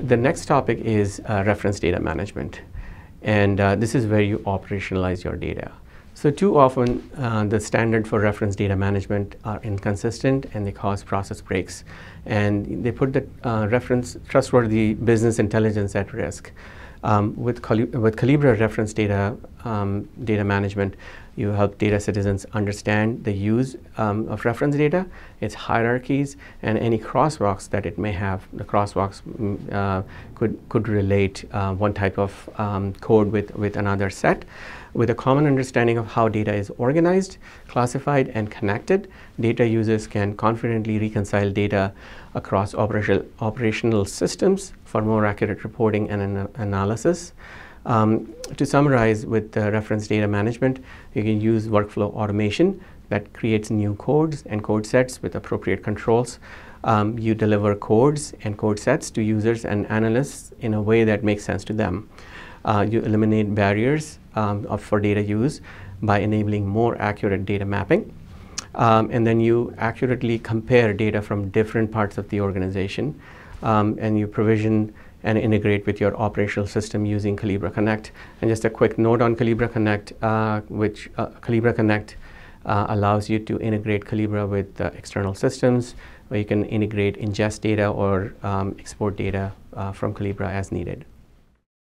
the next topic is uh, reference data management. And uh, this is where you operationalize your data. So too often, uh, the standard for reference data management are inconsistent and they cause process breaks. And they put the uh, reference trustworthy business intelligence at risk. Um, with, Cali with Collibra reference data, um, data management, you help data citizens understand the use um, of reference data, its hierarchies, and any crosswalks that it may have. The crosswalks mm, uh, could, could relate uh, one type of um, code with, with another set. With a common understanding of how data is organized, classified, and connected, data users can confidently reconcile data across operational, operational systems for more accurate reporting and an analysis. Um, to summarize with the reference data management, you can use workflow automation that creates new codes and code sets with appropriate controls. Um, you deliver codes and code sets to users and analysts in a way that makes sense to them. Uh, you eliminate barriers um, of, for data use by enabling more accurate data mapping. Um, and then you accurately compare data from different parts of the organization um, and you provision and integrate with your operational system using Collibra Connect. And just a quick note on Collibra Connect, uh, which uh, Collibra Connect uh, allows you to integrate Collibra with external systems where you can integrate ingest data or um, export data uh, from Collibra as needed.